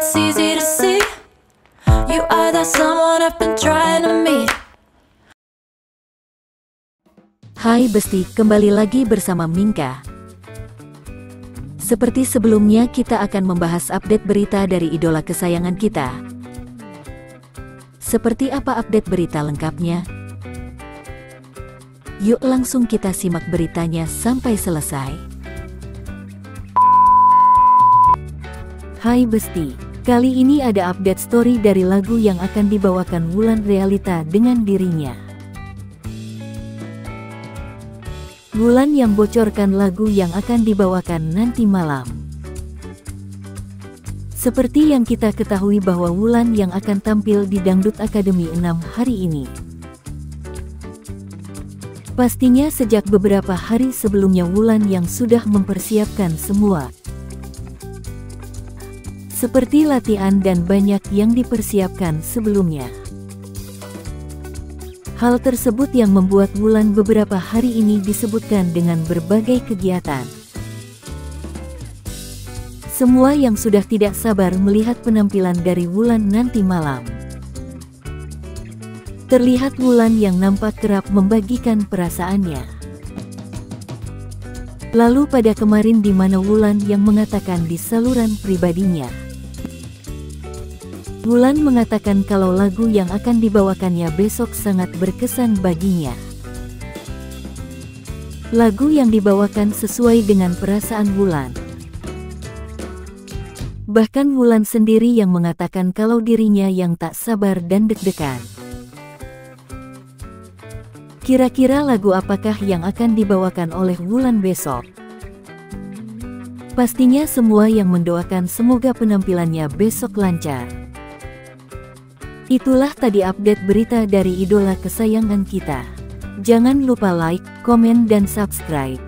it's easy to see. You are that someone I've been trying to meet. Hai Besti, kembali lagi bersama Mingka. Seperti sebelumnya kita akan membahas update berita dari idola kesayangan kita. Seperti apa update berita lengkapnya? Yuk langsung kita simak beritanya sampai selesai. Hai Besti, kali ini ada update story dari lagu yang akan dibawakan Wulan Realita dengan dirinya. Wulan yang bocorkan lagu yang akan dibawakan nanti malam. Seperti yang kita ketahui bahwa Wulan yang akan tampil di Dangdut Academy 6 hari ini. Pastinya sejak beberapa hari sebelumnya Wulan yang sudah mempersiapkan semua. Seperti latihan dan banyak yang dipersiapkan sebelumnya. Hal tersebut yang membuat Wulan beberapa hari ini disebutkan dengan berbagai kegiatan. Semua yang sudah tidak sabar melihat penampilan dari Wulan nanti malam. Terlihat Wulan yang nampak kerap membagikan perasaannya. Lalu pada kemarin di mana Wulan yang mengatakan di saluran pribadinya. Wulan mengatakan kalau lagu yang akan dibawakannya besok sangat berkesan baginya. Lagu yang dibawakan sesuai dengan perasaan Wulan. Bahkan Wulan sendiri yang mengatakan kalau dirinya yang tak sabar dan deg-degan. Kira-kira lagu apakah yang akan dibawakan oleh Wulan besok? Pastinya semua yang mendoakan semoga penampilannya besok lancar. Itulah tadi update berita dari idola kesayangan kita. Jangan lupa like, komen dan subscribe.